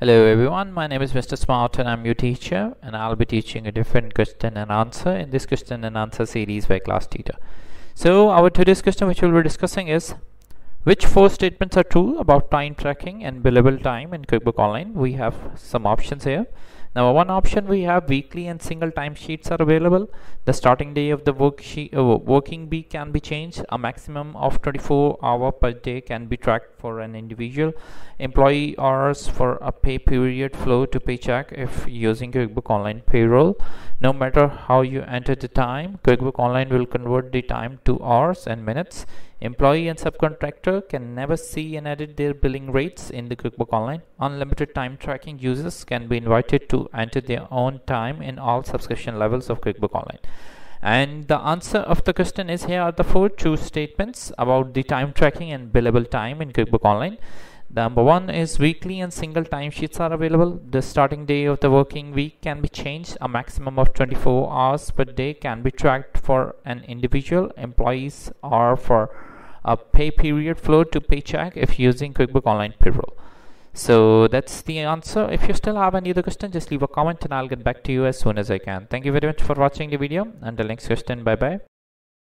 Hello everyone, my name is Mr. Smart and I'm your teacher and I'll be teaching a different question and answer in this question and answer series by Classtheta. So our today's question which we'll be discussing is which four statements are true about time tracking and billable time in QuickBook Online? We have some options here. Now one option we have weekly and single timesheets are available. The starting day of the work uh, working week can be changed. A maximum of 24 hour per day can be tracked for an individual. Employee hours for a pay period flow to paycheck if using QuickBook Online payroll. No matter how you enter the time, QuickBook Online will convert the time to hours and minutes. Employee and subcontractor can never see and edit their billing rates in the QuickBook Online. Unlimited time tracking users can be invited to enter their own time in all subscription levels of QuickBook Online. And the answer of the question is here are the four true statements about the time tracking and billable time in QuickBook Online. Number one is weekly and single timesheets are available. The starting day of the working week can be changed. A maximum of 24 hours per day can be tracked for an individual. Employees or for a pay period flow to paycheck if using QuickBook Online Payroll. So that's the answer. If you still have any other question, just leave a comment and I'll get back to you as soon as I can. Thank you very much for watching the video. Until next question, bye bye.